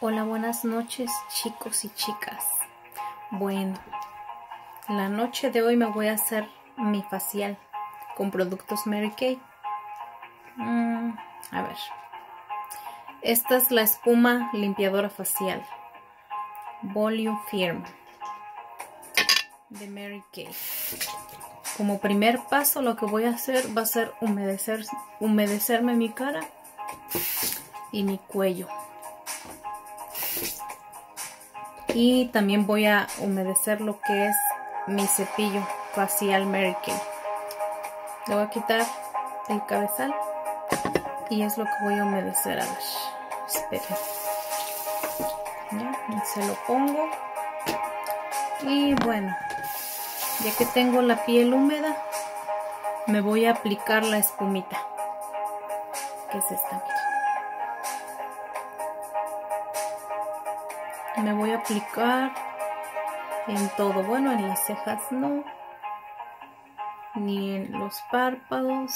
Hola, buenas noches chicos y chicas. Bueno, la noche de hoy me voy a hacer mi facial con productos Mary Kay. Mm, a ver. Esta es la espuma limpiadora facial. Volume Firm de Mary Kay. Como primer paso lo que voy a hacer va a ser humedecer, humedecerme mi cara y mi cuello. Y también voy a humedecer lo que es mi cepillo facial Mary Kay. Le voy a quitar el cabezal y es lo que voy a humedecer. A ver, esperen. Ya, se lo pongo. Y bueno, ya que tengo la piel húmeda, me voy a aplicar la espumita. Que es esta, Me voy a aplicar en todo. Bueno, en las cejas no. Ni en los párpados.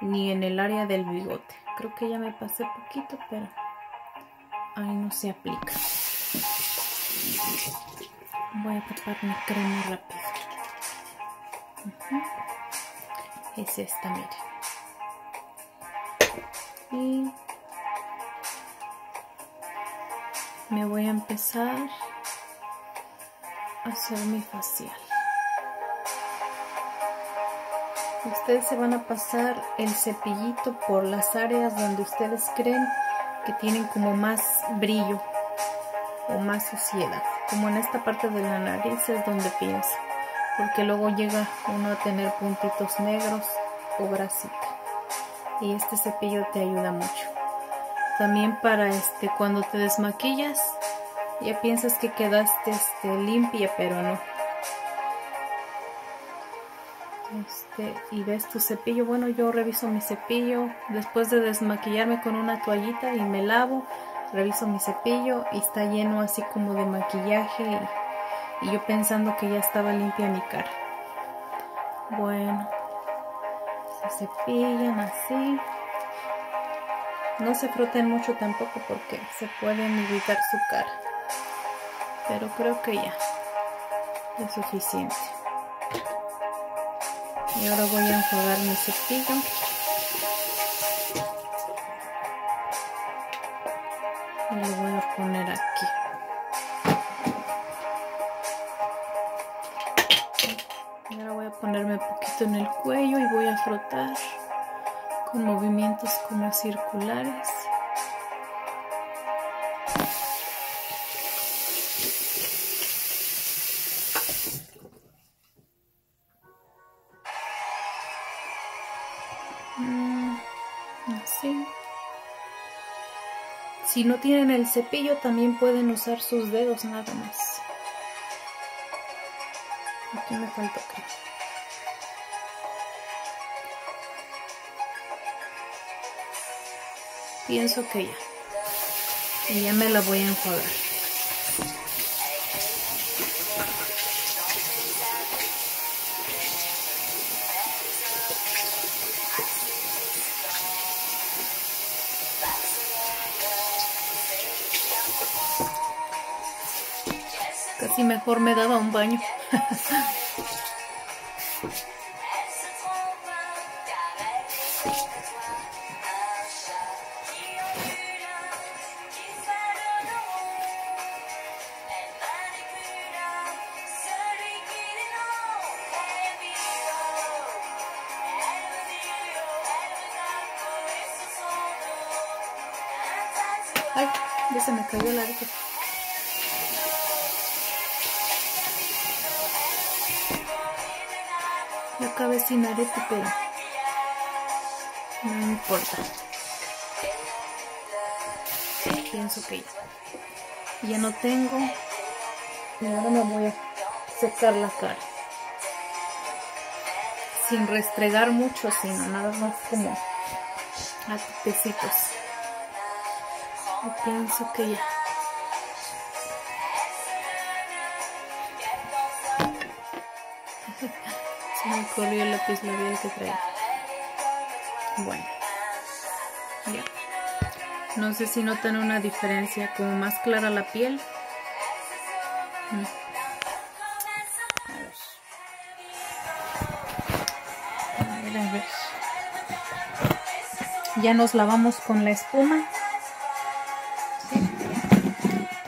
Ni en el área del bigote. Creo que ya me pasé poquito, pero ahí no se aplica. Voy a tapar mi crema rápido. Es esta, miren. Y me voy a empezar a hacer mi facial. Ustedes se van a pasar el cepillito por las áreas donde ustedes creen que tienen como más brillo o más suciedad. Como en esta parte de la nariz es donde piensa porque luego llega uno a tener puntitos negros o grasita y este cepillo te ayuda mucho también para este cuando te desmaquillas ya piensas que quedaste este, limpia pero no este, y ves tu cepillo bueno yo reviso mi cepillo después de desmaquillarme con una toallita y me lavo reviso mi cepillo y está lleno así como de maquillaje y y yo pensando que ya estaba limpia mi cara. Bueno, se cepillan así. No se froten mucho tampoco porque se pueden irritar su cara. Pero creo que ya es suficiente. Y ahora voy a enjuagar mi cepillo. Y lo voy a poner aquí. ponerme poquito en el cuello y voy a frotar con movimientos como circulares. Mm, así. Si no tienen el cepillo, también pueden usar sus dedos nada más. Aquí me falta crema. Pienso que ya. Y ya me la voy a enjuagar. Casi mejor me daba un baño. Ay, ya se me cayó la arete. Ya acabé sin arete, pero no importa. Pienso que ya. Ya no tengo. Y ahora me voy a secar la cara. Sin restregar mucho, sino nada más como a pienso que ya. Se me corrió el lápiz labial que traía. Bueno. Ya. No sé si notan una diferencia, como más clara la piel. Mm. Ya nos lavamos con la espuma.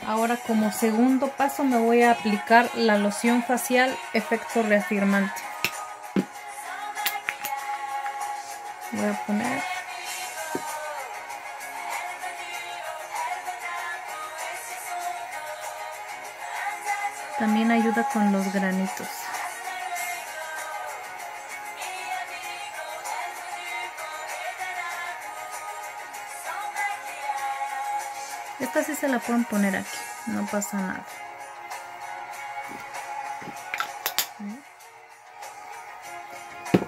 Ahora como segundo paso me voy a aplicar la loción facial efecto reafirmante. Voy a poner También ayuda con los granitos. Esta sí se la pueden poner aquí, no pasa nada.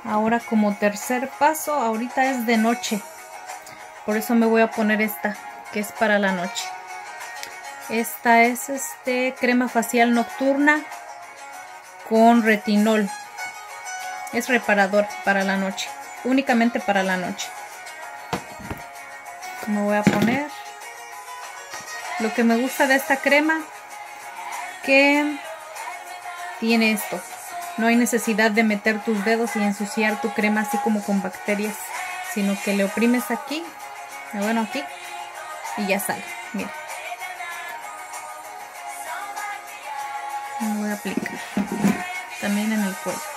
Ahora como tercer paso, ahorita es de noche. Por eso me voy a poner esta, que es para la noche. Esta es este crema facial nocturna con retinol. Es reparador para la noche, únicamente para la noche. Me voy a poner lo que me gusta de esta crema que tiene esto. No hay necesidad de meter tus dedos y ensuciar tu crema así como con bacterias, sino que le oprimes aquí, bueno aquí, y ya sale. Mira. Me voy a aplicar también en el cuello.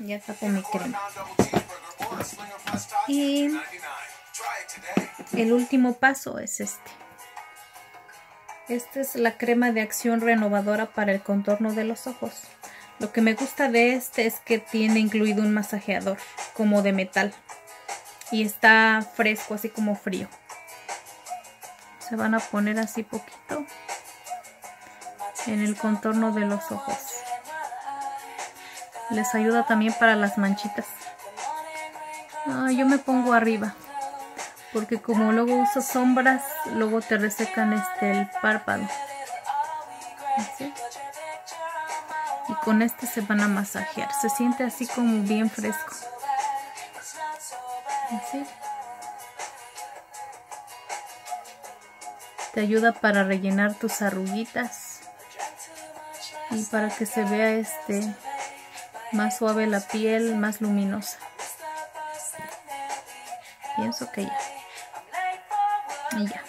Y ya tapo mi crema. Y el último paso es este. Esta es la crema de acción renovadora para el contorno de los ojos. Lo que me gusta de este es que tiene incluido un masajeador como de metal. Y está fresco, así como frío. Se van a poner así poquito en el contorno de los ojos. Les ayuda también para las manchitas. Ah, yo me pongo arriba porque como luego uso sombras, luego te resecan este el párpado. Y con este se van a masajear. Se siente así como bien fresco. Así. Te ayuda para rellenar tus arruguitas y para que se vea este más suave la piel, más luminosa. Pienso que ya. Y ya.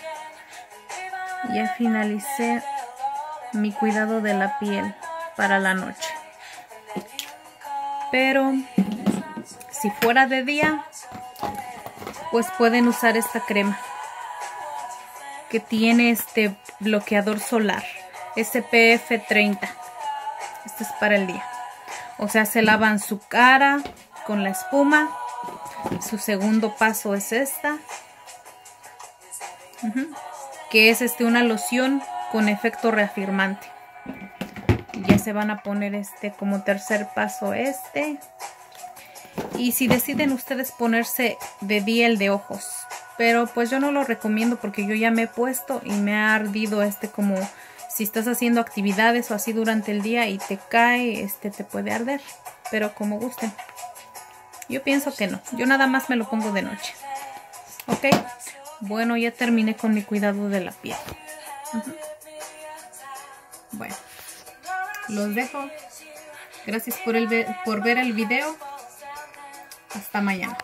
Ya finalicé mi cuidado de la piel para la noche. Pero si fuera de día, pues pueden usar esta crema que tiene este bloqueador solar SPF 30. Este es para el día. O sea, se lavan su cara con la espuma. Su segundo paso es esta que es este una loción con efecto reafirmante. Se van a poner este como tercer paso este. Y si deciden ustedes ponerse de día el de ojos, pero pues yo no lo recomiendo porque yo ya me he puesto y me ha ardido este como si estás haciendo actividades o así durante el día y te cae, este te puede arder, pero como gusten. Yo pienso que no, yo nada más me lo pongo de noche. ¿Ok? Bueno, ya terminé con mi cuidado de la piel. Los dejo. Gracias por, el, por ver el video. Hasta mañana.